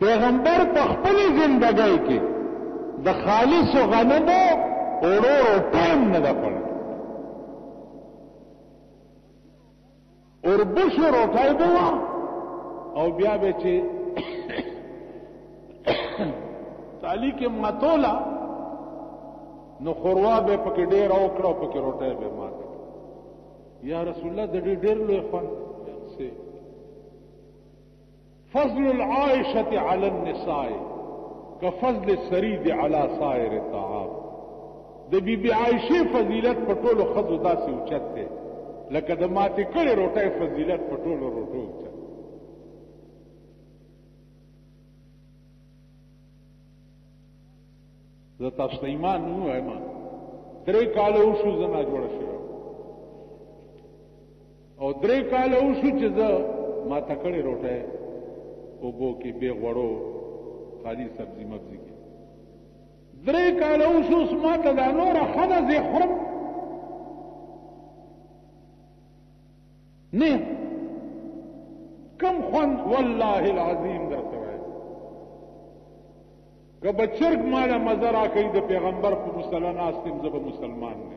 پیغمبر په خپلې زندګۍ کې د خالصو غنمو اوړو روټۍ هم نه ده خوړلې اوربشو روټۍ به وه او بیا به چې تالی کې ماتوله نو خوروا به پکې ډېر او کړو پکې روټۍ به مات یا رسول الله د ډېر لوی خوند سي فضل العائشه علی النساء کفضل السرید علی سائر الطعام د بی بی عائشه فضیلت په ټولو خزو داسې اوچت دی لکه د ماتې کړې روټۍ فضیلت په ټولو روټو اوچت زه تاسو ته ایمان نه وایم درې کاله وشو زما جوړ شوی او درې کاله وشو چې زه ما تکړې روټه اوبو کې بې غوړو خالي سبزي مبزي کې درې کاله وشو ما ته دا نوره ښه ده زه خورم نه کم خوند والله العظیم درته وایم که به چرګ ماله مزه راکوي د پیغمبر په مسله ناست یم زه به مسلمان نه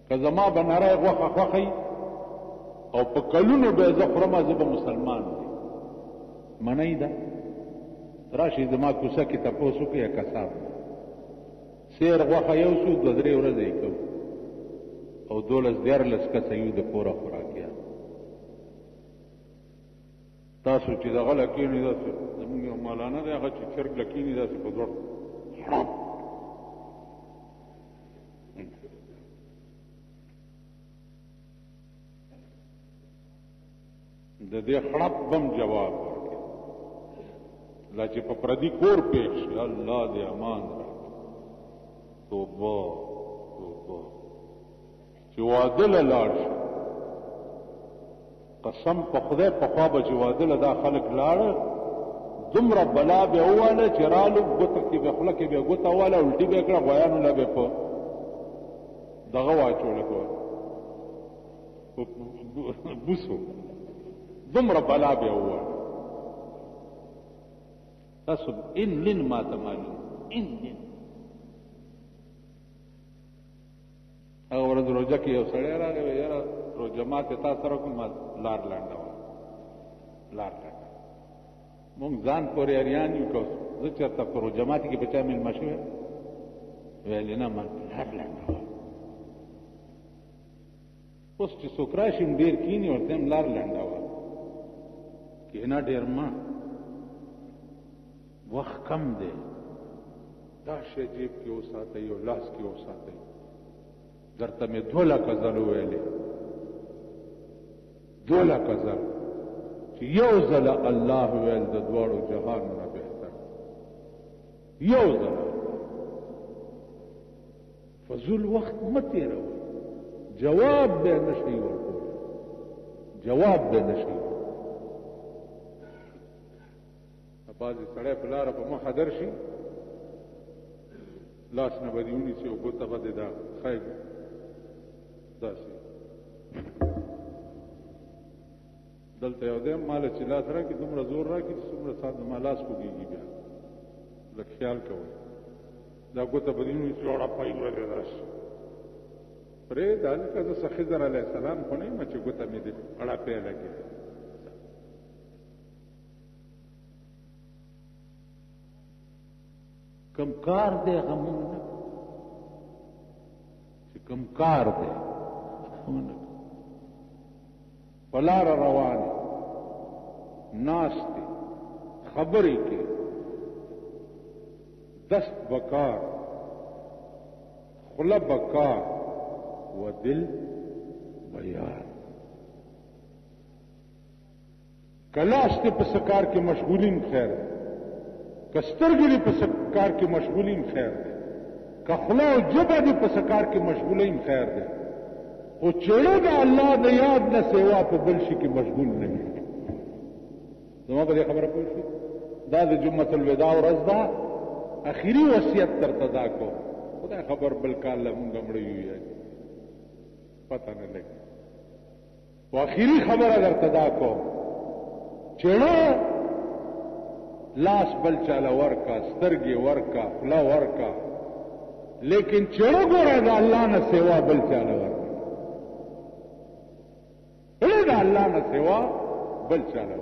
که زما به نری غوښه خوښئ او په کلونو به زه خورم زه به مسلمان دی منئ ده راشي زما کوڅه کې تپوس وکړئ کساب سیر غوښه یو څو دوه درې ورځې یې کوو او دولس دیارلس کسه یو د کوره خوراکیا تاسو چې دغه لکینې داسې زمونږ یو مولانا دی هغه چې چرګ لکینې داسې په دوړ د دې خړپ بم جواب ورکړي لا چې په پردي کور پېښ الله دې امان توبه توبه چې وادل لاړ شي قسم په خدای پخوا به چې واده له دا خلک لاړه دومره بلا به وواله چې رالو ګوته کې به خوله کې به ګوته واله الټي به کړه غویانو له به په دغه واچول کو بوسو دومره بلا به و تاسو ان لن ما تمالو ان لن هغه ورځ روزه کې یو سړی راغی وی یاره روزه ما ته تا سره کوم لار لنډه وه لار لنډه مونږ ځان پورې اریان یو کو زه چېرته پر روزه ماتې کې بچا مل مشوه ویل نه ما لار لنډه وه اوس چې څوک راشي ډېر کینی ورته هم لار لنډه وه کېنه ډېر ما وخت کم دی دا شی جیب کې وساتئ او لاس کې وساتئ درته مې دوه لکه ځل وویلې دوه لکه ځل چې یو ځل الله ویل د دواړو جهانو نه بهتر یو ځل فضول وخت مه تېروئ جواب به نشي ورکول جواب به نشي بعضې سړی په لاره په مخه درشي لاس نه به دې ونیسي او ګوته به دې دا ښایي داسې دلته یو دی ما له چې لاس راکړي دومره زور راکړي چې څومره ساعت زما لاس خوږېږي بیا لږ خیال کوئ دا ګوته به دې ونیسي لوړه پای به دې راشي پرې دا لکه زه څه خضر علیه السلام خو نه یم چې ګوته مې دې اړه پی لګېږي کم کار دی هغه مونږ نه چې کم کار دی په لاره روان ناست خبرې کې دست بکار خله بکار و دل بیار که لاس دې په څه کار کې مشغول وي خیر دی، که سترګې دې په څه کار کې مشغول وي خیر دی، که خوله او ژبه دې په څه کار کې مشغوله وي خیر دی، خو چړه د الله د یاد نه سیوا په بل شي کې مشغول نه وي. زما په دې خبره پوه شئ دا د جمعه الوداع ورځ ده اخیری وصیت درته دا کو خدای خبر بل کال له مونږ مړ یو یې پته نه لګي او اخیری خبره درته دا کوم چې نه لاس بل چاله ورکا سترګې ورکا خوله ورکا لیکن چېړه ګوره د الله نه سیوا بل چاله ورکا ولې د الله نه سیوا بل چاله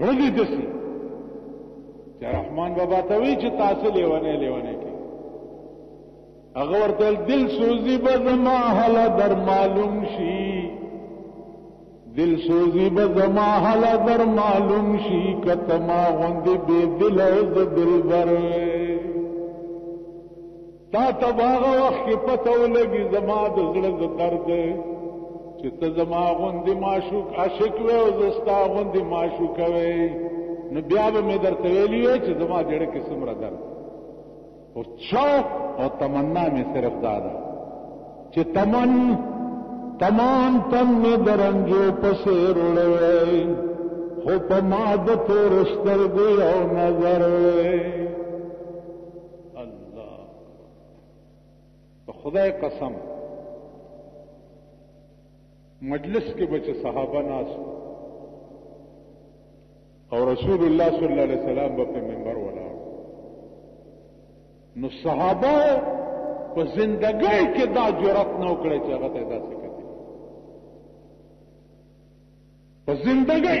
غړه دې دسی چې رحمان بابا ته وی چې تاسو لیونه لیونه کې هغه ورته دل سوزي بزما حل در معلوم شي دل سوزي بزما حل در معلوم شي کته ما غوندې بے دل او دلبر تا ته باغه وخت کې پته ولګي زما د زړه د درد چې ته زما غوندې معشوق عاشق وې او زه ستا غوندې معشوق وې نو بیا به مې درته ویلي وې چې زما زړه کې څومره درد او شوق او تمنا مې صرف دا ده چې تمن تمام تن مې درنجو پسې رولوي خو په ما د تور سترګو یو نظر وې الله په خدای قسم مجلس کې بچ صحابه ناس او رسول الله صلی الله علیه وسلم په منبر ولاړ نو صحابه په زندګۍ کې دا جرأت نه وکړي چې هغه ته داسې کوي په زندګۍ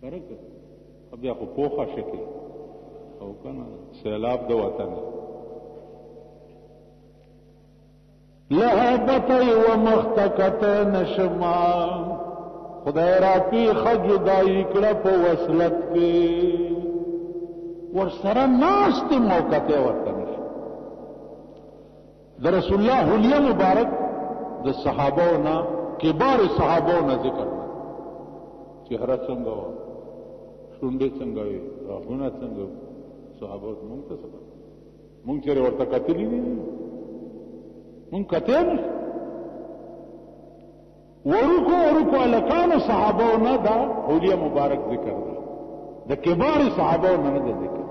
سره که بیا خو پوخه شکې او که نه سیلاب د وطن لهبت یو مخت کته نشما خدای را پی خجدای کړه په وصلت کې ور سره ناشته موقع ته ورته د رسول الله حلیه مبارک د صحابه او نه کبار صحابه او نه ذکر چهره څنګه و شونډې څنګه وي غاښونه څنګه صحابه مونږ ته څه مونږ چیرې ورته کتلې دي مونږ کته نه ورکو ورکو الکان صحابه او نه دا حلیه مبارک ذکر ده د کبار صحابه او نه ذکر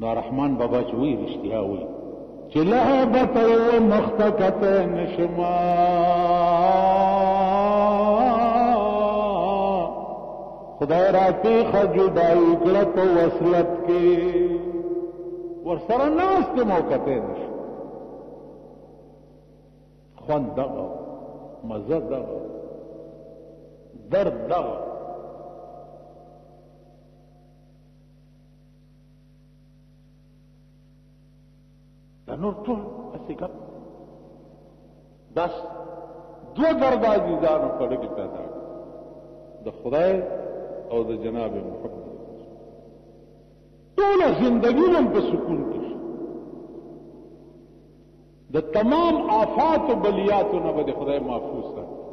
دا رحمان بابا چې وی رښتیا وی چې له بته یو مخته کته نشما خدای را پیخ جدائی کړه په وصلت کې ور سره ناس ته موقع ته نشو خوان دغه مزه دغه درد دغه دا نور ټول هسې ګپ داس دوه درده عزیزانو په ډګې پیدا د خدای او د جناب محمد ټوله زندگی هم په سکون کې د تمام آفات او بلیات نه به خدای محفوظ ساتي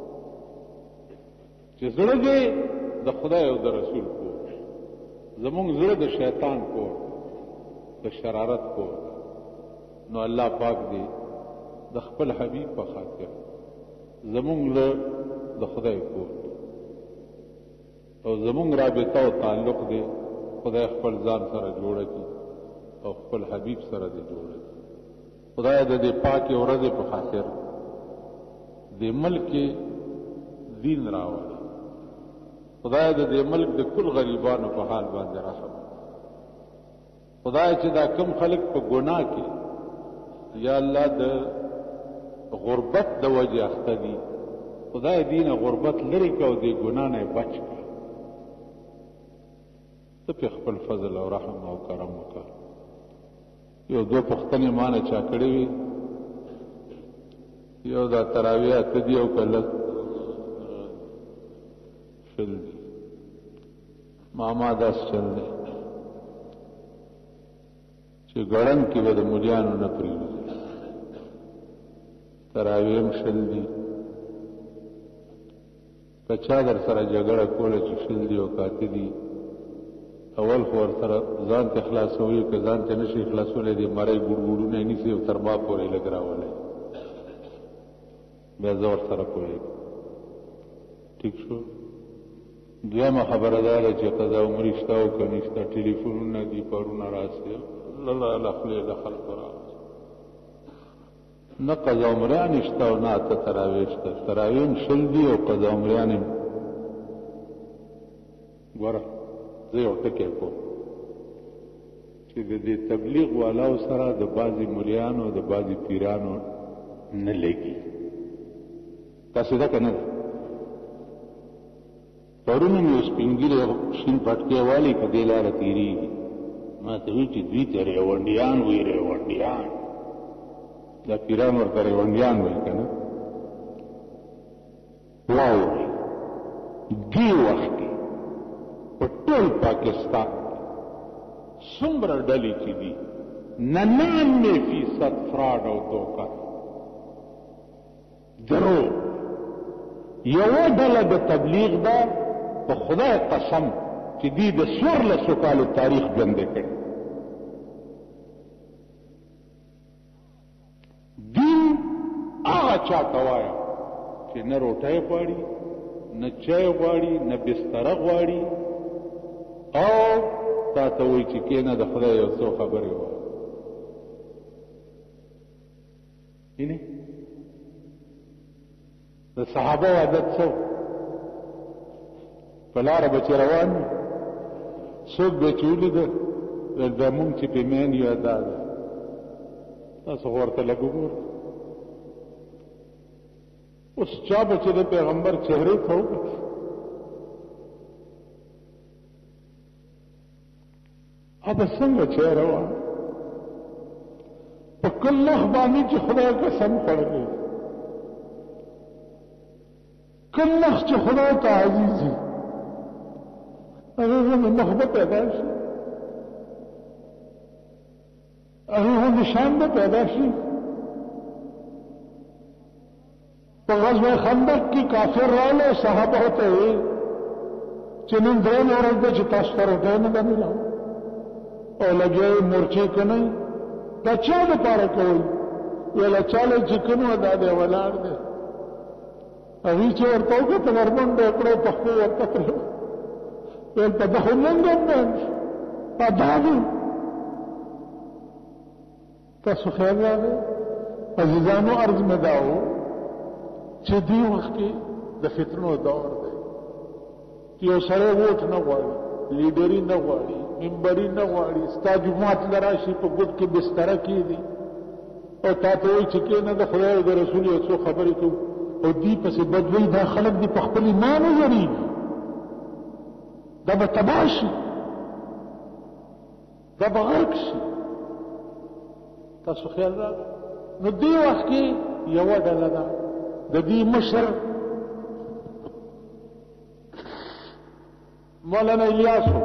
چې زړه دې د خدای او د رسول کور زمونږ زړه د شیطان کور د شرارت کور نو الله پاک دې د خپل حبیب په خاطر زمونږ له د خدای کور او زمونږ رابطه او تعلق دې خدای خپل ځان سره جوړ کړي او خپل حبیب سره دې جوړ کړي خدای د دې پاکې ورځې په خاطر د ملک کې دین راوړي خدای د دې ملک د کل غریبانو په حال باندې رحم خدای چې دا کم خلک په ګناه کې یا الله د غربت د وجه اخته دي خدای دینه غربت لري کو دې ګناه نه بچ کړي ته پرې خپل فضل او رحم او کرم وکړه. یو دوه پوښتنې ما نه چا کړې وي، یو دا تراویح اته دي او که لس شل دي؟ ماما داس چل دی چې ګړن کې به د مليانو نه پریږدي تراویم شل دي که چا در سره جګړه کوله چې شل دي او کاته دي اول خو ور سره ځان ته خلاصوي که ځان ته نشي خلاصولې دي مړی ګډوډونه یې نیسي او تر ما پورې لګ راولي بیا زه ور سره پوهېږم ټیک شو دویمه خبره دا ده چې قضا عمري شته او که نشته ټلیفونونه دي پرونه راسي له خولې له خلکو راغله نه قضا عمریان شته او نه اته تراویح شته تراویح هم شل دي او قضا عمریان هم ګوره زه یو ټکی کوم چې د دې تبلیغ والاو سره د بعضی مليانو د بعضی پیرانو نه لګي تاسو دا کنه پرون مې یو سپین ږیری شین پټکی والی په دې لاره تېرېږي ما ته وی چې دوی ته ریونډیان وی ریونډیان دا پیران ورته ریونډیان وی که نه واورئ دې وخت کې په ټول پاکستان څومره ډلې چې دي ننانوې فیصد فراډ او دوکه درو یو ډله د تبلیغ ده په خدای قسم چې دی د سور له سوکالو تاریخ ژوندې کړي دین هغه چاته وایي چې نه روټه غواړي نه چای غواړي نه بستر غواړي او تا ته وایي چې کینه د خدای یو څو خبرې وایي یعنی د صحابه عادت څو په لار به چې روان څوک به چې ولید د مونږ چې په مین یو ادا ده تاسو ورته لګو ګور اوس چا به چې د پیغمبر چهره ته وکړي اب څنګه چهره وا په کلخ باندې چې خدای قسم خوړلې کلخ چې خدای ته عزیزي هغه غو مخ به پیدا شي هغه غو نشان به پیدا شي په غزوه خندق کې کافر رااله صحابه ته یې چې نن درې ورځې د چې تاسو ته روټه نه ده ملو او لګي مورچې کنه دا چا د پاره کوي ویل چاله چې کنه دا دی ولار دی هغه چې ورته وګ ته ورمن به کړو په خپل ورته کړو ول په دغه نن نه په دغه تاسو خیر راغی عزیزانو عرض مې دا و چې دی وخت کې د فتنو دور دی چې یو سړی ووټ نه غواړي لیډري نه غواړي ممبري نه غواړي ستا جومات له راشي په ګوټ کې بستره کېږدي او تا ته وایي چې کېنه د خدای او د رسول یو څو خبرې کوو او دی پسې بد وایي دا خلک دې په خپل ایمان وژرېږي دا به تباه شي دا به غرق شي تاسو خیال را نو دې وخت کې یو ډله ده د دې مشر مولانا الیاسو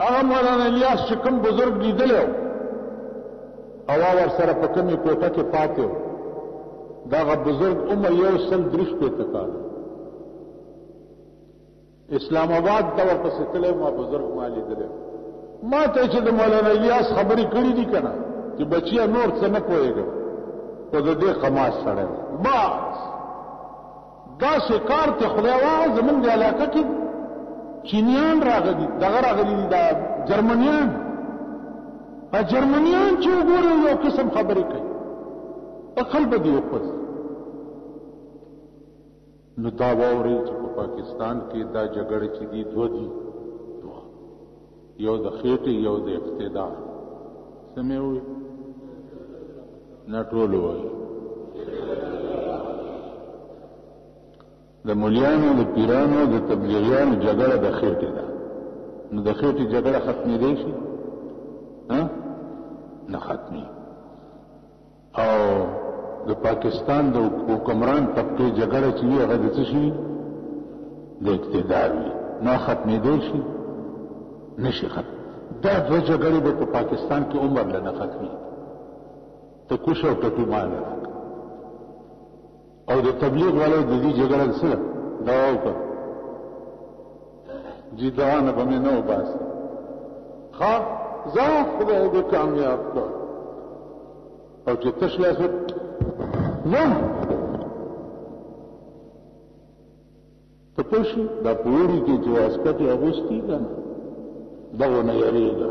هغه مولانا الیاس چې کوم بزرګ لیدلی او هغه ورسره په کومې کوټه کې پاتې و دغه بزرګ عمر یو سل درې شپېته کاله اسلام آباد ته ورپسې تللی ما بزرګ ما لیدلی ما ته چې د مولانا الیاس خبرې کړې دي که نه چې بچیه نور څه نه پوهېږم خو د دې خماس سړی بس داسې کار ته خدای واه زمونږ د علاقه کې چینیان راغلي دغه راغلي دي دا جرمنیان په جرمنیان چې وګوري یو قسم خبرې کوي په قلب دی وپس نو دا ووري چې په پاکستان کې دا جګړه چې دي دوه دي یو د خېټې یو د اقتدار څه مې وویل نه ټول ووایي د مليانو د پیرانو د تبلیغیانو جګړه د خېټې ده نو د خېټې جګړه ختمېدای شي ها نه ختمي او د پاکستان د حکمران طبقه جګړه چې وي هغه د څه شي د اقتدار وي نو ختمېدای شي نشي ختم دا دوه جګړې به په پاکستان کې عمر لنه ختمي ته کوشو ټپي مال راک او د تبلیغ والے د دې جګړه سره دا وکړه جی دا نه به مې نه وباس ها زه خدای دې کامیاب کړ او چې تش لاس نه ته پښې دا پوری کې چې واسکټ اغوستي کنه دغه نه یریږي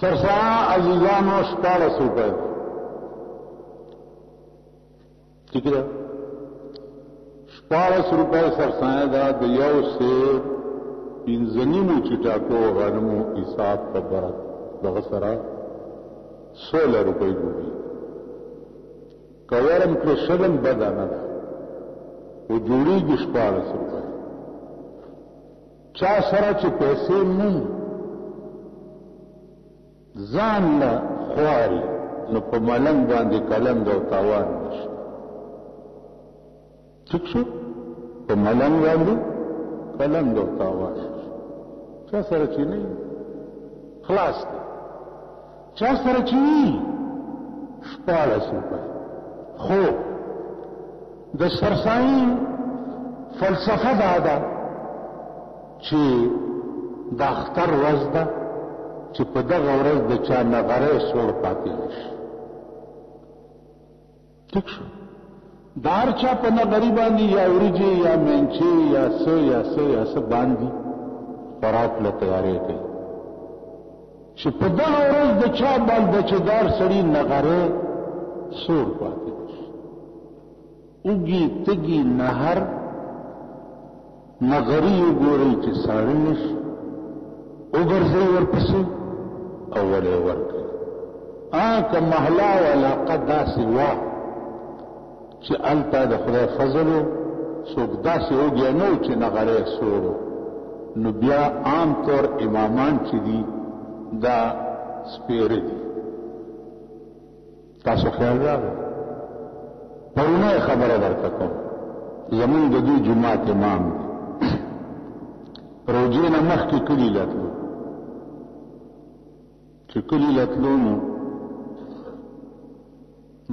سرسرا عزیزانو شپاړس روپۍ ٹھیک ده شپاړس روپۍ سرسایه ده د یو سیر پنځه نیمو چټاکو غنمو حساب په برک دغه سره سوله روپۍ ګوري کورم کې شګم بده نه ده او جوړیږي شپاړس روپۍ چا سره چې پیسې مونږ ځان له خواري نو په ملنګ باندې کلنګ او تاوان نشته ټیک شو په ملنګ باندې کلنګ او تاوان چا سره چې نه خلاص دی چا سره چې وي شپاړس روپۍ خو د سرسایي فلسفه دا ده چې د اختر ورځ ده چې په دغه ورځ د چا نغره سوړ پاتې نشي ټیک شو دار چا په نغری باندې یا ورجه یا مینچه یا س یا س یا س باندې خوراک له تیارې کوي چې په دغه ورځ د چا بال بچدار سړی نغره سور پاتې اوږي تګي نهر نغری وګورئ چې ساړه نه شي وګرځئ ورپسې او وړې ورکړئ آن که محله او علاقه داسې وه چې هلته د خدای فضل و څوک داسې وګیا نه و چې نغری سور و نو بیا عام طور امامان چې دي دا سپیره دي تاسو خیال راغی پرونه خبره درته کوم زمون د دې جماعت امام دی روجې نه مخکې کلی لاتلو چې کلی لاتلو نو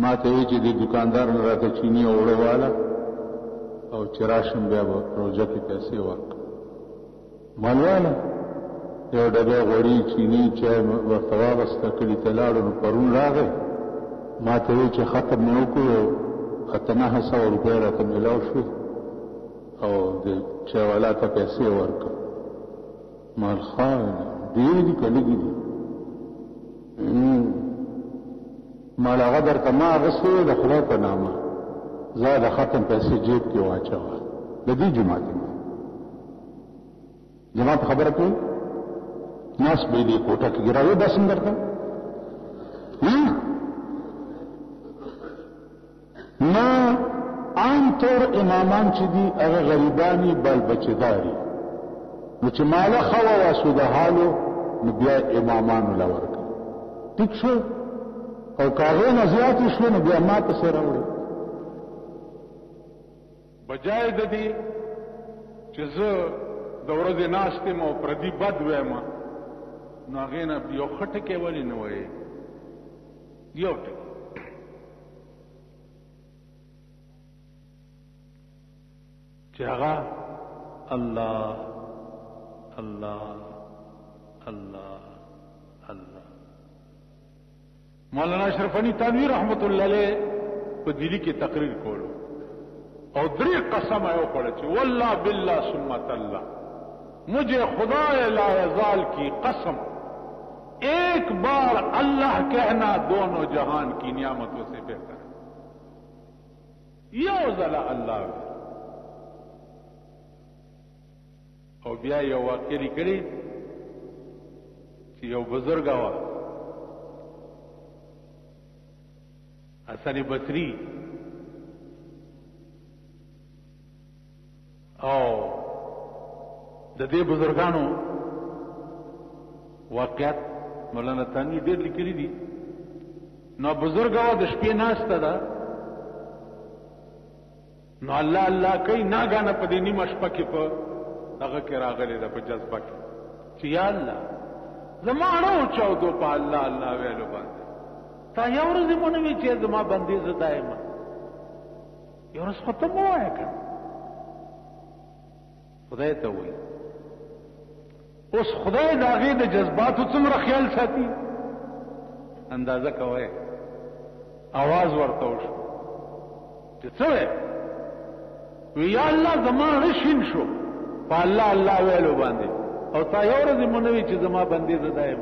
ما ته وی چې د دکاندار نه راته چینی اوړواله او چراشم بیا روجه کې پیسې ورک مالواله یو ډبه غوړي چینی چای ورته واغسته کلی ته لاړو نو پرون راغی ما ته وی چې خطر مې وکړو یو اته نهه سوه روپۍ راته میلاو شوې او د چای والا ته پیسې ورکړه مالخواه ډېرې دي که لږې دي مال هغه درته ما غسو د خدای په نامه زه د ختم پیسې جیب کې واچوه د دې جماعت جماعت خبره کوي ناس به دې کوټه کې ګراوي بس درته نه نه عام طور امامان چې دي هغه غریبانی بل بچداري نو چې مال خوا واسو د حالو نو بیا امامانو لور ټیک شو او کاغه نه زیات شو نو بیا ما په سر راوړي بجای د دې چې زه د ورځې ناشته مو پردي بد وایم نو هغه نه یو خټه کې ولی نه وایي یو ټکی چې هغه الله الله الله الله مولانا اشرف علي تنویر رحمت الله علیه په دلی کې تقریر کولو او درې قسم یې وکړ چې والله بالله ثم الله مجھے خدا لا یزال کی قسم ایک بار الله کهنا دونو جهان کی نعمتو سه بهتر یو ځل الله وی او بیا یو واقع لیکلی چې یو بزرګ و حسن بصری او د دې بزرګانو واقعیت مولانا تانی ډېر لیکلي دي نو بزرګه د شپې ناشته ده نو الله الله کوي ناګانه په دې نیمه شپه کې په دغه کې راغلي ده په جذبه کې چې یا الله زما اړو چاو دو په الله الله ویلو باندې تا یو ورځ مونږ وی چې زما بندي زدایم یو ورځ خو ته مو وایه که خدای ته وایي اوس خدای د هغې د جذباتو څومره خیال ساتي اندازه کوی اواز ورته وشو چې څه وایې وی یا الله زما رشین شو په الله الله ویلو باندې او تا یو ورځ مونږ چې زما بندې زده یم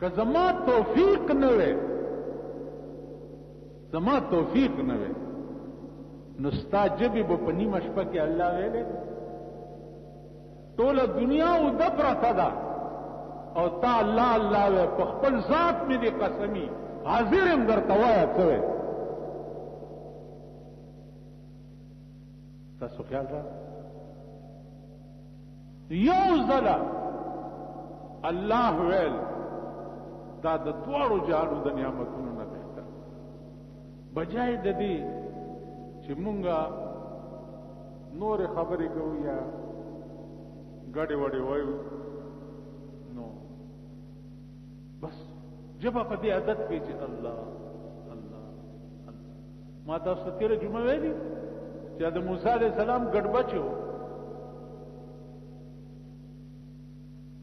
که زما توفیق نه وي زما توفیق نه وي نو ستا جبې به په نیمه شپه کې الله ویلې ټوله دنیا او د پرته ده او تا الله الله وې په خپل ذات مې دې قسمی حاضر هم درته وایا څه وې تاسو خیال را يو ځل الله ويل دا د دواړو جهانو د نعمتونو نه بهتر بجای د دې چې مونږه نور خبرې کوو یا ګډې وډې وایو نو بس جبا په دې عادت کې چې الله ما تاسو تیر جمعه ویلي چې د موسی عليه السلام ګډ بچو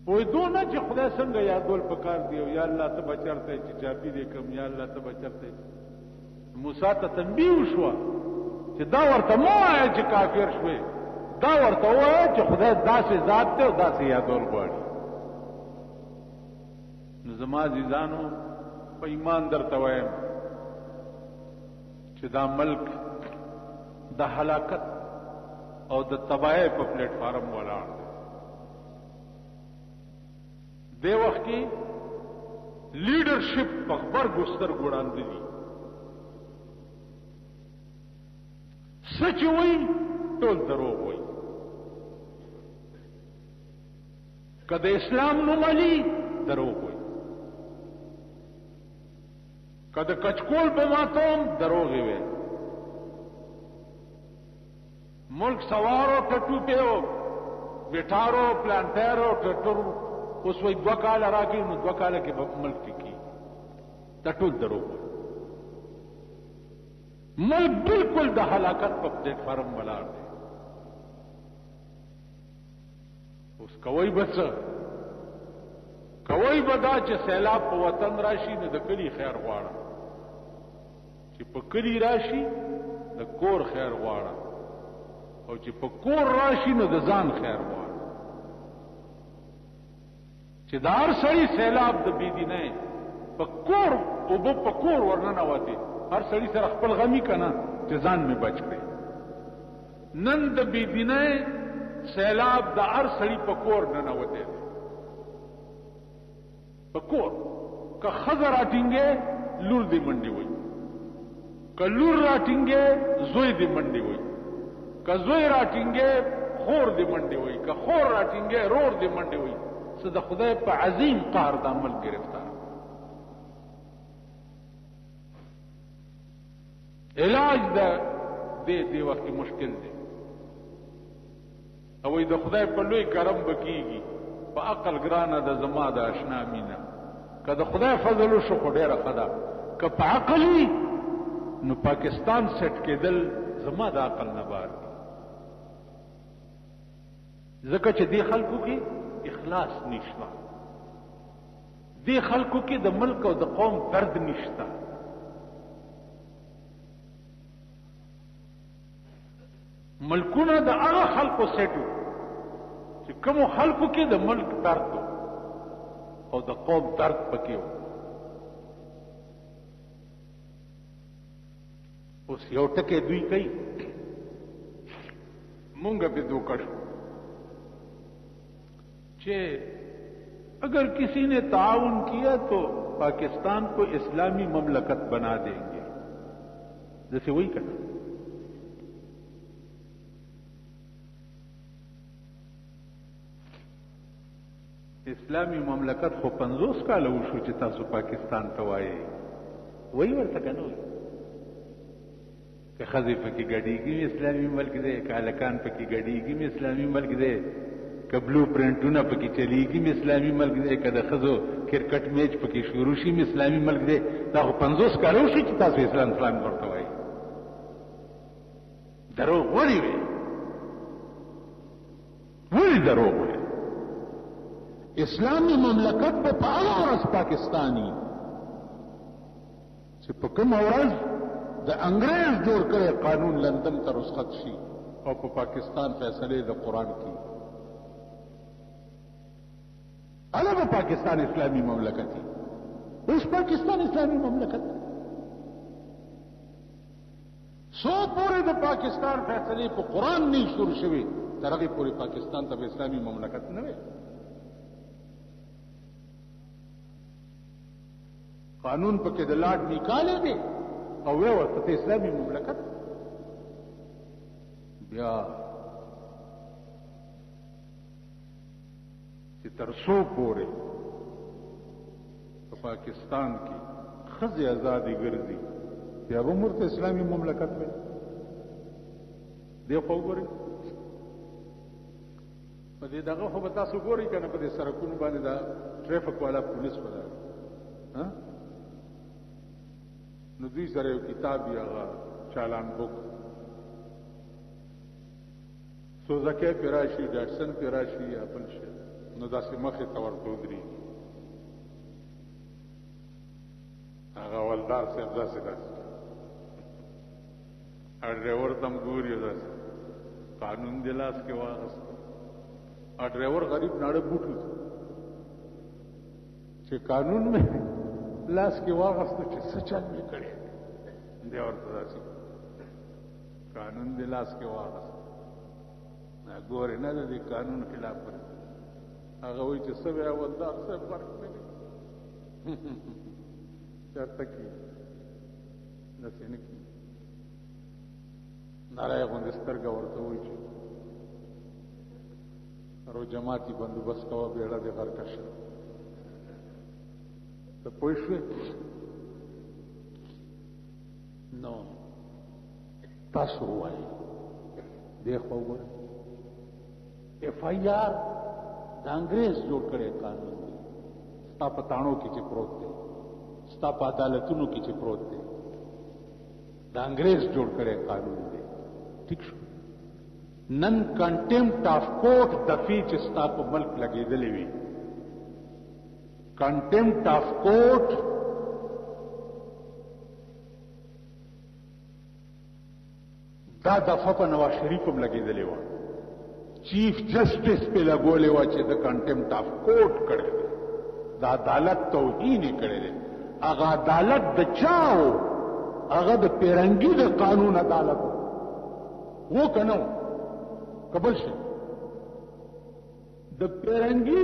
وې دونه چې خدای څنګه یادول پکار دی او یا الله ته بچرته چې چاپی دې کم یا الله ته بچرته موسی ته تنبیه وشو چې دا ورته مو آیا چې کافر شوي دا ورته وای چې خدای داسې ذات ته داسې یادول غواړي نو زما عزیزانو په ایمان درته وایم چې دا ملک د هلاکت او د تباہی په پلیټ فارم ولاړ دی د وخت کې لیډرشپ په خبر ګستر ګوډان دي سچ وایي ټول دروغ وایي که د اسلام نوم علي دروغ وي که د کچکول په ماتوم دروغ وي ملک سوارو ټټو پیو وټارو پلانټرو ټټو اوس وای دوه کال راکې نو دوه کال کې په ملک ټکی دا ټول درو ملک بالکل د هلاکت په پلیټ فارم ولاړ دی اوس کوي به څه کوي به دا چې سیلاب په وطن راشي نو د کلی خیر غواړه چې په کلی راشي د کور خیر غواړه او چې په کور راشي نو د ځان خیر غواړه چې د هر سړي سیلاب د بې دینۍ په کور اوبه په کور ورننوتې هر سړی سره خپل غمی کنه چې ځان می بچ کړي نن د بی دینه سیلاب د هر سړی په کور نه نوته په کور که خزر اټینګه لور دی منډي وای که لور را ټینګه زوی دی منډی وای که زوی را ټینګه خور دی منډی وای که خور را ټینګه رور دی منډی وای څه د خدای په عظیم قهر د عمل گرفتار علاج د دې دی وخت مشکل دی او وای د خدای په لوی کرم به کیږي په عقل ګرانه د زما د آشنا مینه که د خدای فضل وشو خو ډېره ښه ده که په عقل وي نو پاکستان سیټ کېدل زما د عقل نه بار دي ځکه چې دې خلکو کې اخلاص نشته دې خلکو کې د ملک او د قوم درد نشته ملکونه د هغه خلکو سیټ وو چې کومو خلکو کې د ملک درد او د قوم درد پکې وو اوس یو ټکی دوی کوي مونږ به دوکړو چه اګر کسی نه تعاون کیا تو پاکستان کو اسلامی مملکت بنا دینګه دسی وای کنه اسلامی مملکت خو 50 کال وشو چې تاسو پاکستان ته وایي وای ورته کنه که ښځې پکې ګډېږي هم اسلامي ملک دی، که هلکان پکې ګډېږي هم اسلامي ملک دی، که بلو پرنټونه پکې چلېږي هم اسلامي ملک دی، که د ښځو کرکټ مېچ پکې شروع شي هم اسلامي ملک دی. دا خو پنځوس کاله وشو چې تاسو اسلام اسلام ورته وایئ. دروغ ولې وي؟ ولې دروغ وي؟ اسلامي مملکت به په هغه ورځ پاکستاني چې په کومه ورځ د انګريز جوړ کړی قانون لندن ته رسخت شي او په پاکستان فیصله د قران کی الګ پاکستان اسلامي مملکت دی اوس پاکستان اسلامي مملکت دی سو پورې د پاکستان فیصله په قران نه شروع شوه ترغه پورې پاکستان ته اسلامي مملکت نه وي قانون پکې د لاډ نکاله دی او وې ورته په اسلامي مملکت بیا چې تر څو پورې په پاکستان کې خزي ازادي ګرځي بیا به مرته اسلامي مملکت وي دی خو ګوري په دې دغه خو به تاسو ګورئ که نه په دې سرکونو باندې دا ټریفک والا پولیس ولاړ نو دوی سره یو کتاب یې هغه چالان بوک سوزکه پې راشي ډاټسن پې راشي یا بل شی نو داسې مخې ته ورته ودرېږي هغه ولدار صاحب داسې داسې ا ډرایور تم ګوري دا قانون د لاس کې واغست ا ډرایور غریب ناړه بوټو چې قانون مې لاس کې واغست چې سچل مې کړي دی ورته داسي قانون د لاس کې واغست نه ګوري نه د قانون خلاف پر هغه وی چې سبه ودار سبه فرق نه چرته کې د سینې کې نړۍ غوندې سترګه ورته وایي چې رو جماعتي بندوبست کوه بیړه دې غرقه شي ته پوه شوې نو تاسو وایي دی خو وګوره ایف آی آر د انګريز جوړ کړی قانون دی ستا په تاڼو کې چې پروت دی ستا په عدالتونو کې چې پروت دی د انګريز جوړ کړی قانون دی ٹھیک شو نن کنټمپټ اف کورټ د فی چې ستا په ملک لګېدلې وي کنټمپټ اف کورټ دا دفعه په نواز شریف هم لګېدلې وه چیف جسټس پې لګولې وه چې د کنټمپټ آف کورټ کړی دی د عدالت توهین یې کړی دی هغه عدالت د چا و هغه د پیرنګي د قانون عدالت و که نه و که بل شي د پیرنګي